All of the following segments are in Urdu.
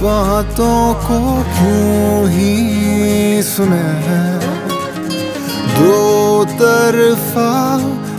باتوں کو کیوں ہی سنے دو طرفہ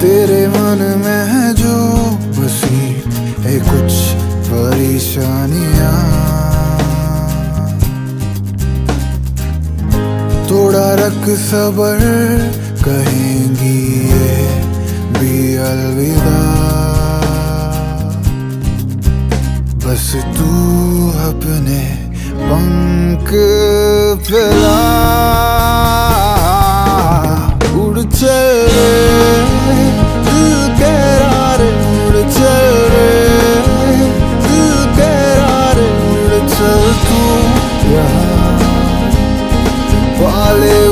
تیرے من میں ہے جو بسی اے کچھ پریشانیاں۔ تھوڑا رکھ صبر، کہیں گی یہ بھی الوداع۔ بس تو اپنے پنکھ پھیلا۔ Hallelujah.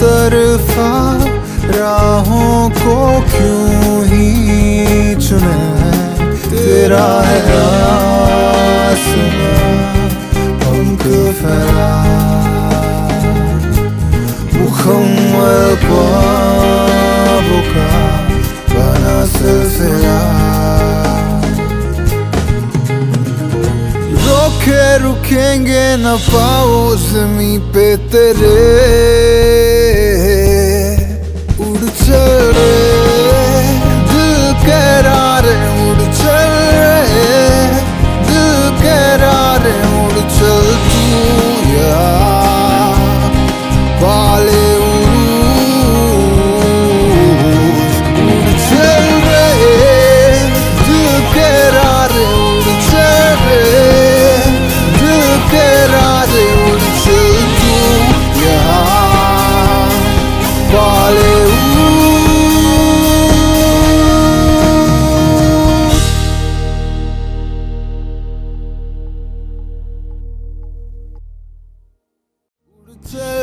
طرفہ راہوں کو کیوں ہی چنے؟ تیرا ہے ہم کو کا بنا سلسلہ۔ رکھیں گے نہ پاؤ زمیں پہ تیرے Take